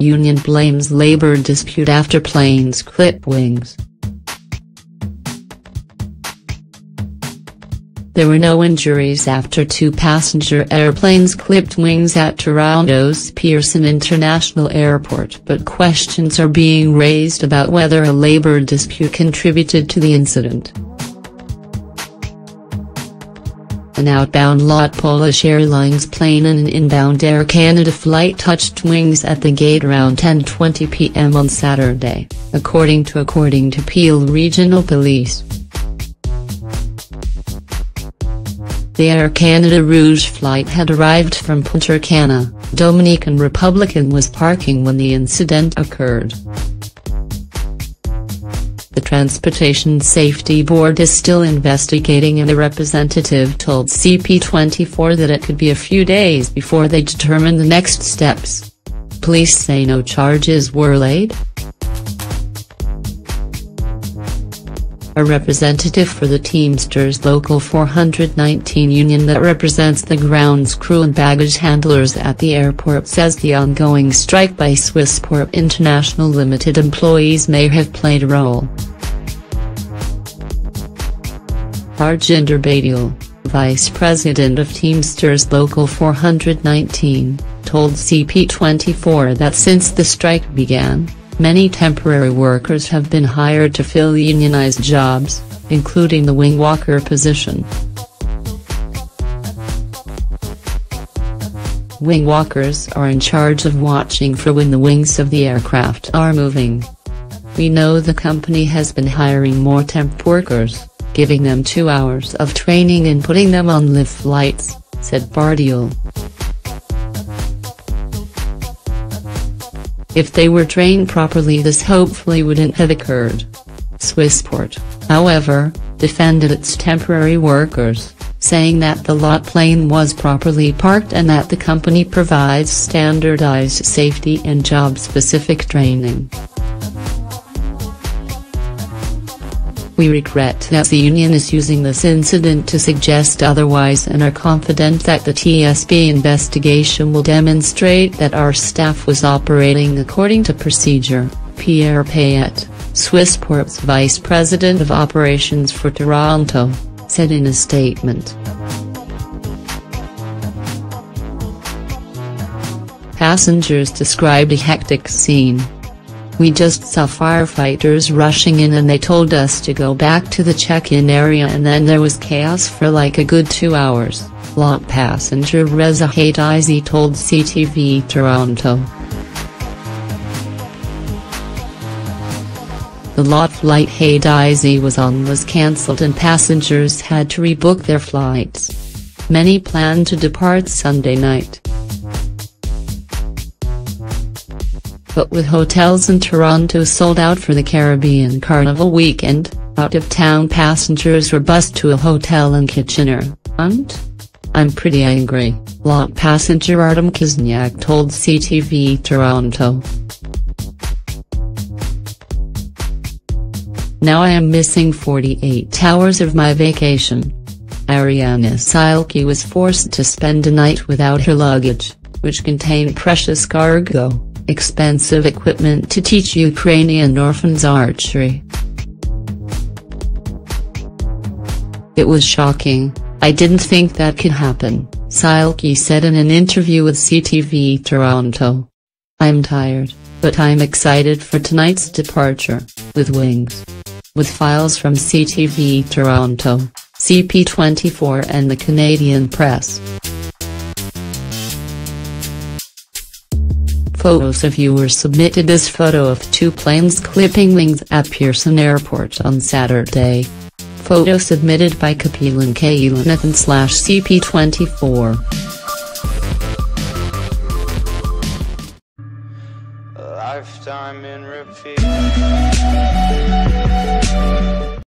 Union blames labor dispute after planes clip wings. There were no injuries after two passenger airplanes clipped wings at Toronto's Pearson International Airport but questions are being raised about whether a labor dispute contributed to the incident. An outbound LOT Polish Airlines plane and an inbound Air Canada flight touched wings at the gate around 10.20 pm on Saturday, according to according to Peel Regional Police. The Air Canada Rouge flight had arrived from Punta Cana, Dominican Republic and was parking when the incident occurred. The Transportation Safety Board is still investigating and a representative told CP24 that it could be a few days before they determine the next steps. Police say no charges were laid. A representative for the Teamsters Local 419 union that represents the grounds crew and baggage handlers at the airport says the ongoing strike by Swissport International Limited employees may have played a role. Harjinder Badial, Vice President of Teamsters Local 419, told CP24 that since the strike began, many temporary workers have been hired to fill unionized jobs, including the wing walker position. Wing walkers are in charge of watching for when the wings of the aircraft are moving. We know the company has been hiring more temp workers, giving them two hours of training and putting them on live flights, said Badial. If they were trained properly this hopefully wouldn't have occurred. Swissport, however, defended its temporary workers, saying that the LOT plane was properly parked and that the company provides standardized safety and job-specific training. We regret that the union is using this incident to suggest otherwise and are confident that the TSB investigation will demonstrate that our staff was operating according to procedure, Pierre Payette, Swissport's Vice President of Operations for Toronto, said in a statement. Passengers described a hectic scene. We just saw firefighters rushing in and they told us to go back to the check-in area and then there was chaos for like a good two hours, LOT passenger Reza Haidizi told CTV Toronto. The LOT flight Haidizi was on was cancelled and passengers had to rebook their flights. Many planned to depart Sunday night. But with hotels in Toronto sold out for the Caribbean Carnival weekend, out-of-town passengers were bused to a hotel in Kitchener, and? I'm pretty angry, LOT passenger Artem Kizniak told CTV Toronto. Now I am missing 48 hours of my vacation. Ariana Silke was forced to spend a night without her luggage, which contained precious cargo, expensive equipment to teach Ukrainian orphans archery. It was shocking, I didn't think that could happen, Silke said in an interview with CTV Toronto. I'm tired, but I'm excited for tonight's departure, with wings. With files from CTV Toronto, CP24 and the Canadian Press. Photos of viewers submitted this photo of two planes clipping wings at Pearson Airport on Saturday. Photo submitted by Kapilan Kailanathan slash CP24. lifetime in repeat.